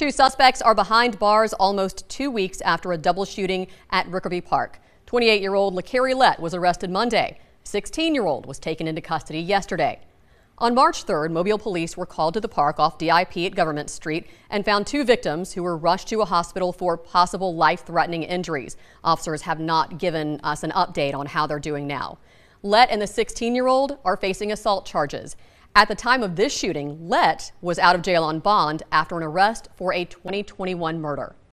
Two suspects are behind bars almost two weeks after a double shooting at Rickarby Park. 28-year-old LaCarrie Lett was arrested Monday. 16-year-old was taken into custody yesterday. On March 3rd, Mobile police were called to the park off DIP at Government Street and found two victims who were rushed to a hospital for possible life-threatening injuries. Officers have not given us an update on how they're doing now. Lett and the 16-year-old are facing assault charges. At the time of this shooting, Lett was out of jail on bond after an arrest for a 2021 murder.